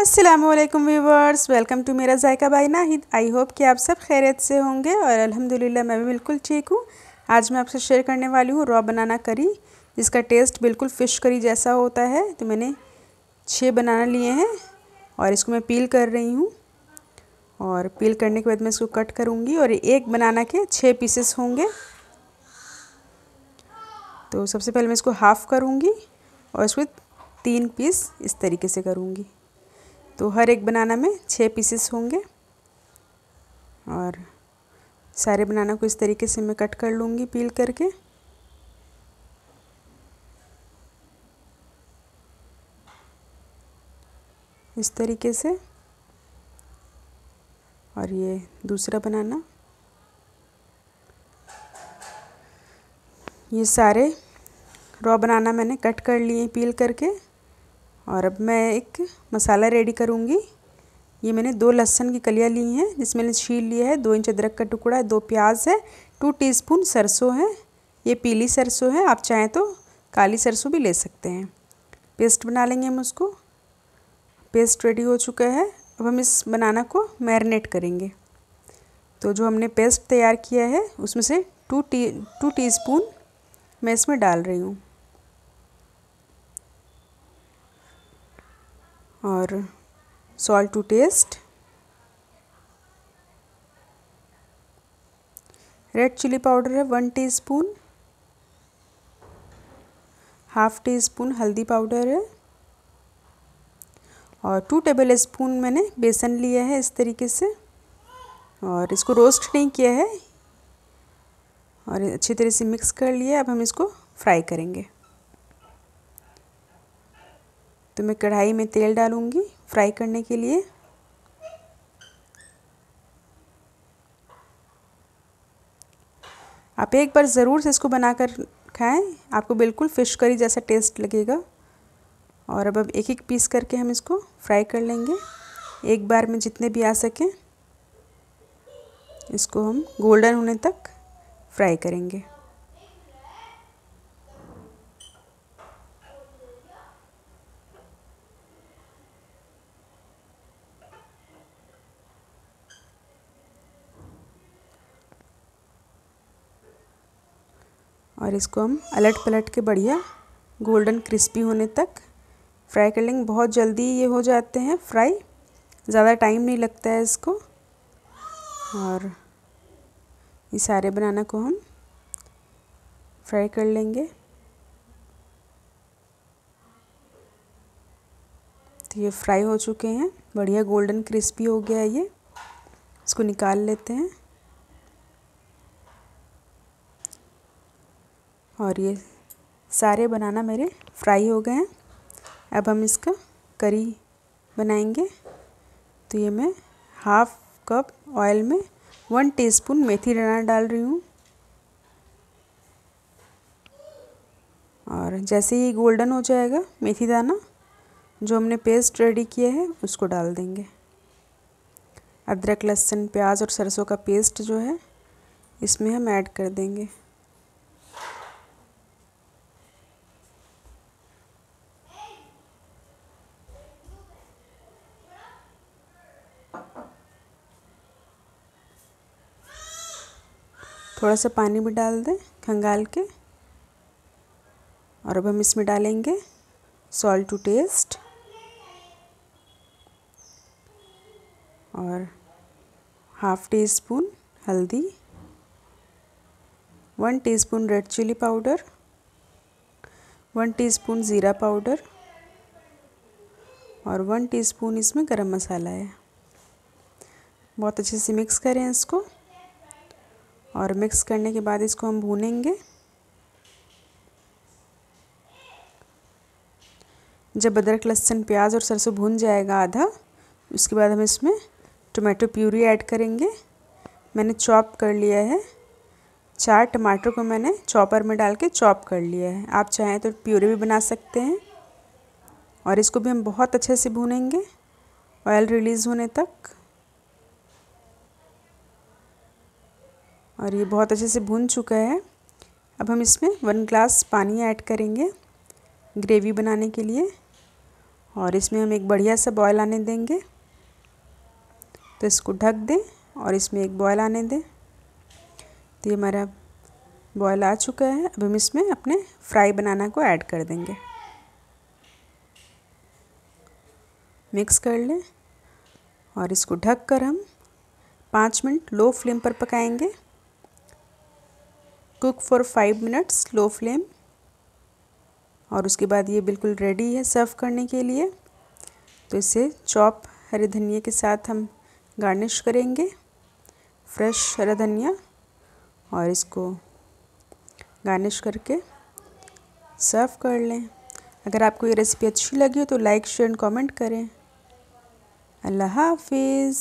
Aslam viewers welcome to मेरा जायका by Nahid. I hope कि आप सब खैरियत से होंगे और अल्हम्दुलिल्लाह मैं भी बिल्कुल ठीक हूँ. आज मैं आपसे शेयर करने वाली हूँ रॉ बनाना करी जिसका टेस्ट बिल्कुल फ़िश करी जैसा होता है. तो मैंने छः बनाना लिए हैं और इसको मैं पील कर रही हूँ. और पील करने के बाद मैं इसको कट करूँगी और एक बनाना के छः पीसेस होंगे. तो सबसे पहले मैं इसको हाफ़ करूँगी और इसको तीन पीस इस तरीके से करूँगी. तो हर एक बनाना में छः पीसेस होंगे। और सारे बनाना को इस तरीके से मैं कट कर लूँगी पील करके। इस तरीके से। और ये दूसरा बनाना। ये सारे रॉ बनाना मैंने कट कर लिए पील करके। और अब मैं एक मसाला रेडी करूँगी। ये मैंने दो लहसन की कलियाँ ली हैं, जिसमें मैंने छील लिया है। दो इंच अदरक का टुकड़ा है दो प्याज है, टू टीस्पून सरसों है। ये पीली सरसों है, आप चाहें तो काली सरसों भी ले सकते हैं। पेस्ट बना लेंगे हम उसको। पेस्ट रेडी हो चुका है। अब हम इस बनाना को मैरिनेट करेंगे। तो जो हमने पेस्ट तैयार किया है, उसमें से टू टी, टू टीस्पून मैं इसमें डाल रही हूँ। और salt to taste red chilli powder है one teaspoon half teaspoon हल्दी पाउडर है और टू टेबल स्पून मैंने बेसन लिया है इस तरीके से और इसको रोस्ट नहीं किया है और अच्छी तरह से मिक्स कर लिया अब हम इसको फ्राई करेंगे। तो मैं कढ़ाई में तेल डालूँगी फ्राई करने के लिए। आप एक बार ज़रूर से इसको बनाकर खाएँ। आपको बिल्कुल फ़िश करी जैसा टेस्ट लगेगा। और अब अब एक एक पीस करके हम इसको फ्राई कर लेंगे। एक बार में जितने भी आ सकें, इसको हम गोल्डन होने तक फ्राई करेंगे। और इसको हम अलट पलट के बढ़िया गोल्डन क्रिस्पी होने तक फ्राई कर लेंगे। बहुत जल्दी ये हो जाते हैं फ्राई। ज़्यादा टाइम नहीं लगता है इसको। और ये सारे बनाना को हम फ्राई कर लेंगे। तो ये फ्राई हो चुके हैं। बढ़िया गोल्डन क्रिस्पी हो गया है ये। इसको निकाल लेते हैं। और ये सारे बनाना मेरे फ्राई हो गए हैं। अब हम इसका करी बनाएँगे। तो ये मैं हाफ़ कप ऑयल में वन टीस्पून मेथी दाना डाल रही हूँ। और जैसे ही गोल्डन हो जाएगा मेथी दाना, जो हमने पेस्ट रेडी किया है, उसको डाल देंगे। अदरक, लहसुन, प्याज और सरसों का पेस्ट जो है, इसमें हम ऐड कर देंगे। थोड़ा सा पानी भी डाल दें, खंगाल के। और अब हम इसमें डालेंगे सॉल्ट टू टेस्ट और हाफ़ टी स्पून हल्दी one teaspoon red chilli powder one teaspoon ज़ीरा पाउडर और वन टीस्पून इसमें गरम मसाला है। बहुत अच्छे से मिक्स करें इसको। और मिक्स करने के बाद इसको हम भूनेंगे। जब अदरक, लहसुन, प्याज और सरसों भून जाएगा आधा, उसके बाद हम इसमें टोमेटो प्यूरी ऐड करेंगे। मैंने चॉप कर लिया है। चार टमाटर को मैंने चॉपर में डाल के चॉप कर लिया है। आप चाहें तो प्यूरी भी बना सकते हैं। और इसको भी हम बहुत अच्छे से भूनेंगे। ऑयल रिलीज़ होने तक। और ये बहुत अच्छे से भुन चुका है। अब हम इसमें वन ग्लास पानी ऐड करेंगे ग्रेवी बनाने के लिए और इसमें हम एक बढ़िया सा बॉयल आने देंगे। तो इसको ढक दें और इसमें एक बॉयल आने दें। तो ये हमारा बॉयल आ चुका है। अब हम इसमें अपने फ्राई बनाना को ऐड कर देंगे। मिक्स कर लें और इसको ढक कर हम पाँच मिनट लो फ्लेम पर पकाएँगे। Cook for five minutes, low flame. और उसके बाद ये बिल्कुल रेडी है सर्व करने के लिए। तो इसे चॉप हरे धनिया के साथ हम गार्निश करेंगे। फ्रेश हरा धनिया और इसको गार्निश करके सर्व कर लें। अगर आपको ये रेसिपी अच्छी लगी हो तो लाइक, शेयर एंड कमेंट करें। अल्लाह हाफिज़।